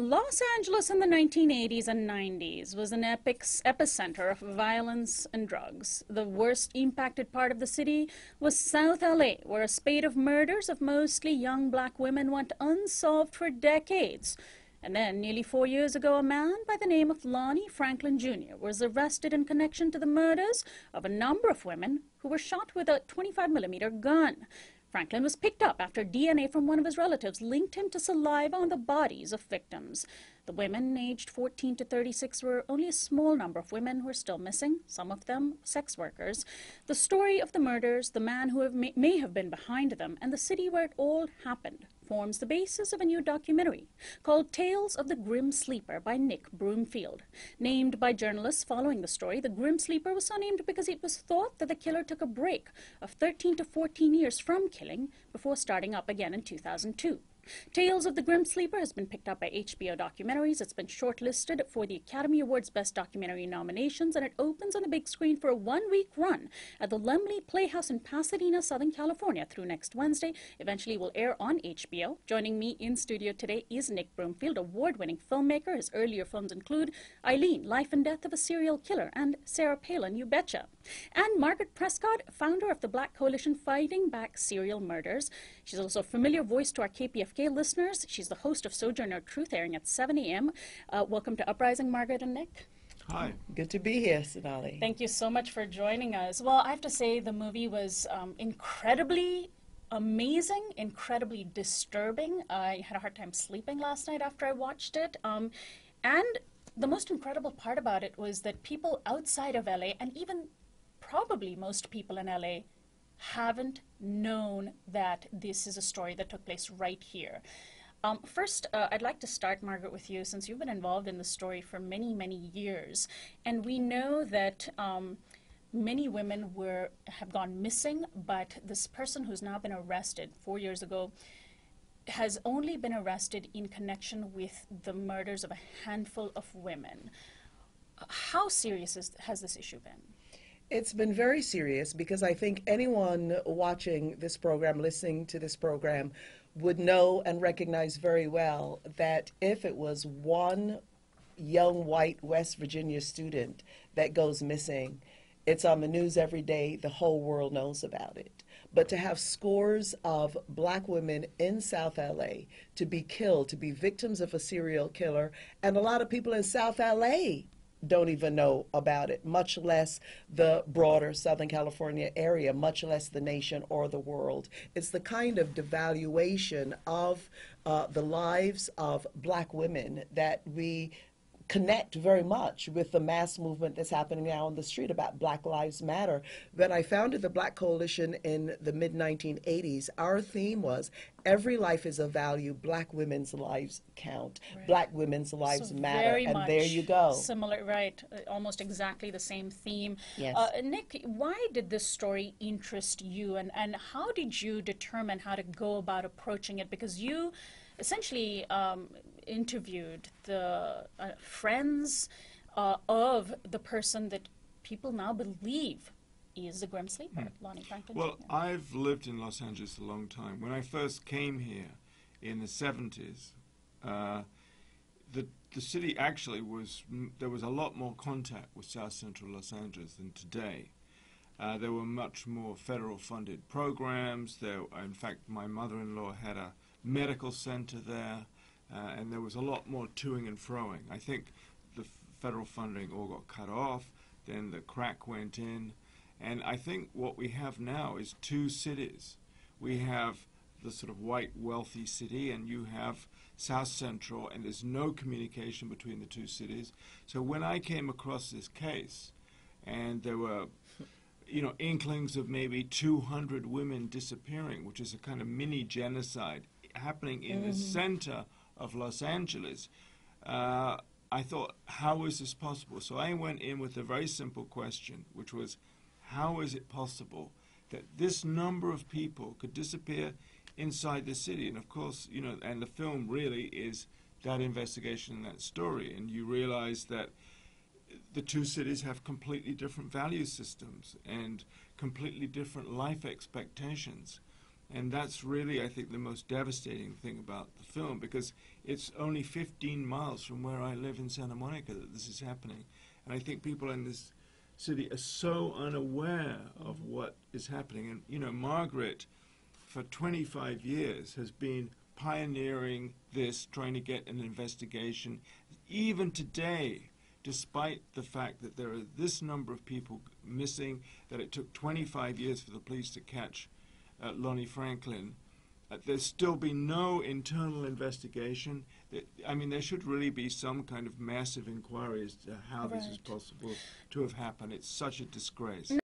Los Angeles in the 1980s and 90s was an epic epicenter of violence and drugs. The worst impacted part of the city was South LA, where a spate of murders of mostly young black women went unsolved for decades. And then, nearly four years ago, a man by the name of Lonnie Franklin Jr. was arrested in connection to the murders of a number of women who were shot with a 25 millimeter gun. Franklin was picked up after DNA from one of his relatives linked him to saliva on the bodies of victims. The women, aged 14 to 36, were only a small number of women who are still missing, some of them sex workers. The story of the murders, the man who have may, may have been behind them, and the city where it all happened forms the basis of a new documentary called Tales of the Grim Sleeper by Nick Broomfield. Named by journalists following the story, the Grim Sleeper was so named because it was thought that the killer took a break of 13 to 14 years from killing before starting up again in 2002. Tales of the Grim Sleeper has been picked up by HBO Documentaries. It's been shortlisted for the Academy Awards Best Documentary nominations, and it opens on the big screen for a one-week run at the Laemmle Playhouse in Pasadena, Southern California through next Wednesday. Eventually will air on HBO. Joining me in studio today is Nick Broomfield, award-winning filmmaker. His earlier films include Aileen, Life and Death of a Serial Killer, and Sarah Palin, You Betcha. And Margaret Prescod, founder of the Black Coalition Fighting Back Serial Murders. She's also a familiar voice to our KPFK listeners. She's the host of Sojourner Truth, airing at 7 a.m. Uh, welcome to Uprising, Margaret and Nick. Hi. Good to be here, Sonali. Thank you so much for joining us. Well, I have to say the movie was um, incredibly amazing, incredibly disturbing. I had a hard time sleeping last night after I watched it. Um, and the most incredible part about it was that people outside of LA, and even probably most people in LA, haven't known that this is a story that took place right here. Um, first, uh, I'd like to start, Margaret, with you, since you've been involved in the story for many, many years, and we know that um, many women were have gone missing, but this person who's now been arrested four years ago has only been arrested in connection with the murders of a handful of women. How serious is, has this issue been? It's been very serious because I think anyone watching this program, listening to this program, would know and recognize very well that if it was one young white West Virginia student that goes missing, it's on the news every day, the whole world knows about it. But to have scores of black women in South LA to be killed, to be victims of a serial killer, and a lot of people in South LA don't even know about it, much less the broader Southern California area, much less the nation or the world. It's the kind of devaluation of uh, the lives of black women that we connect very much with the mass movement that's happening now on the street about Black Lives Matter. When I founded the Black Coalition in the mid 1980s, our theme was every life is of value, black women's lives count, right. black women's lives so matter. and there you go. Similar, right, uh, almost exactly the same theme. Yes. Uh, Nick, why did this story interest you and, and how did you determine how to go about approaching it? Because you essentially um, interviewed the uh, friends uh, of the person that people now believe is the Grim Sleeper, hmm. Lonnie Franklin. Well, Jr. I've lived in Los Angeles a long time. When I first came here in the 70s, uh, the the city actually was there was a lot more contact with South Central Los Angeles than today. Uh, there were much more federal funded programs. There, in fact, my mother-in-law had a medical center there. Uh, and there was a lot more toing and froing. I think the federal funding all got cut off, then the crack went in, and I think what we have now is two cities. We have the sort of white wealthy city, and you have South Central, and there's no communication between the two cities. So when I came across this case, and there were you know, inklings of maybe 200 women disappearing, which is a kind of mini genocide happening in mm-hmm. the center of Los Angeles, uh, I thought, how is this possible? So I went in with a very simple question, which was, how is it possible that this number of people could disappear inside the city? And of course, you know, and the film really is that investigation and that story. And you realize that the two cities have completely different value systems and completely different life expectations. And that's really, I think, the most devastating thing about the film because it's only 15 miles from where I live in Santa Monica that this is happening. And I think people in this city are so unaware of what is happening. And, you know, Margaret, for 25 years, has been pioneering this, trying to get an investigation. Even today, despite the fact that there are this number of people missing, that it took 25 years for the police to catch uh, Lonnie Franklin, uh, there's still been no internal investigation. I mean, there should really be some kind of massive inquiry as to how this is possible to have happened. It's such a disgrace.